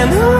man who